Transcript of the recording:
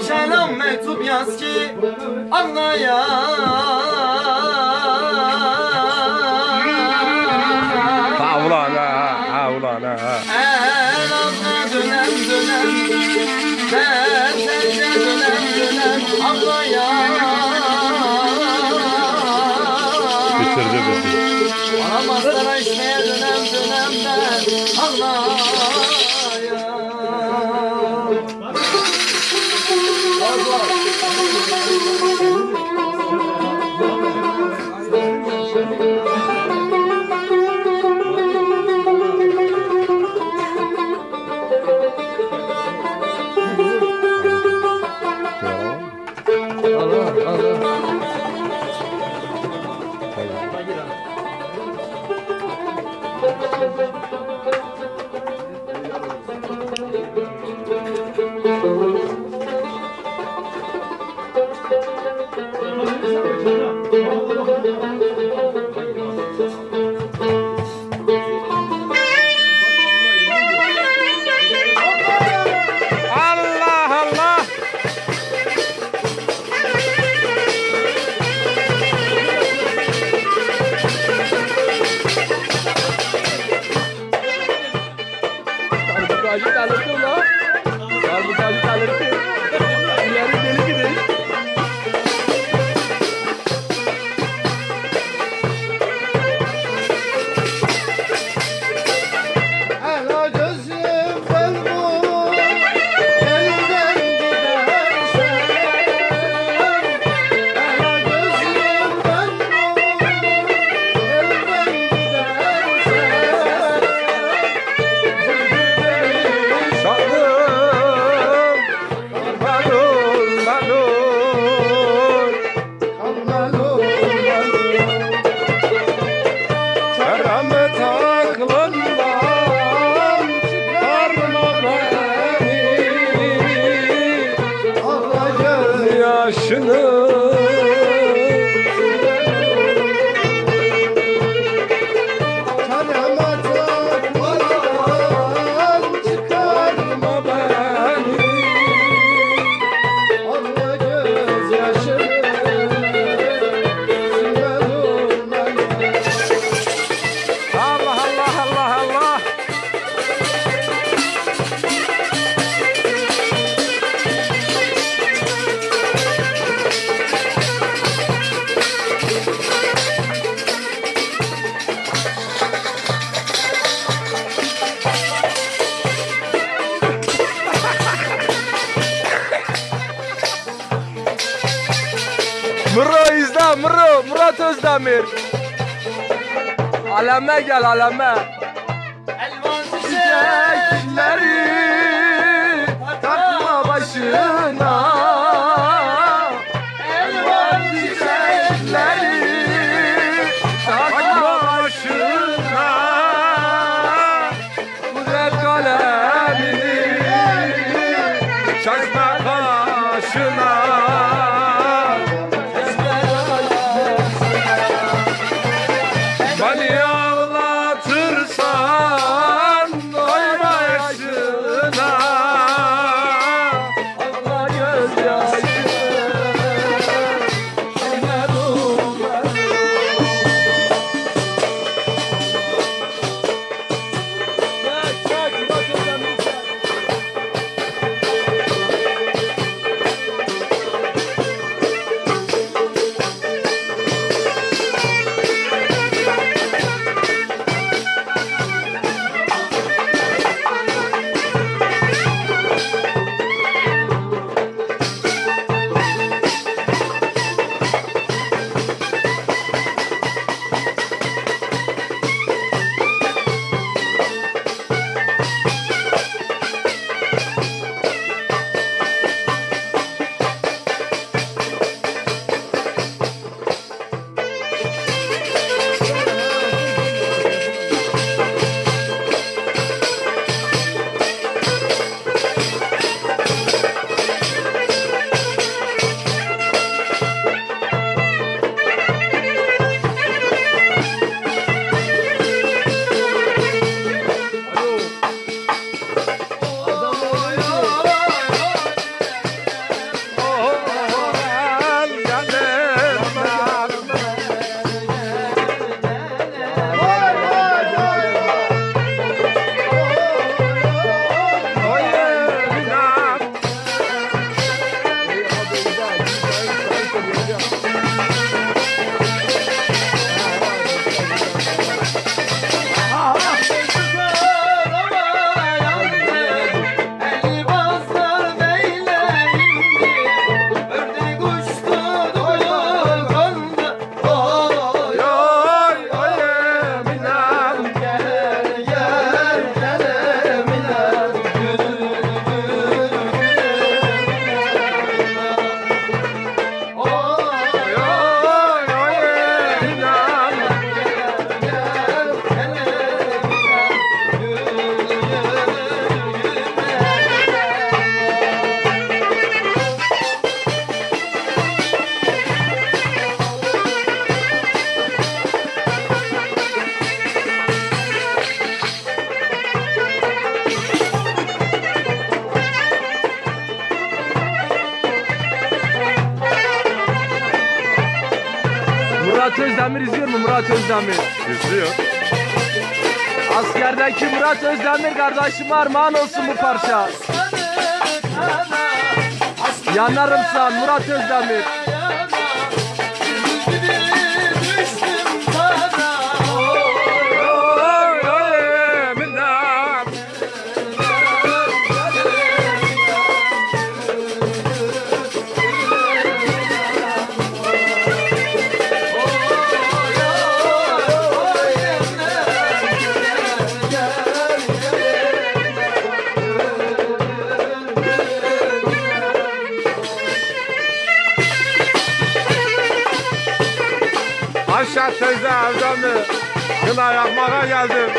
bir kelam mektup yaz ki anlayam Havlana havlana El azna dönem dönem Dertlerde dönem dönem anlayam Bitirdi bizi. Ana bastara işte था Muro, Murat Özdemir. Aleme gel aleme. Elmas çiçekleri. Özdemir izliyor mu Murat Özdemir? İzliyor. Askerdeki Murat Özdemir kardeşime armağan olsun bu parça. Yanarım sen Murat Özdemir. Teyze evde mi? Kına yakmaya geldim.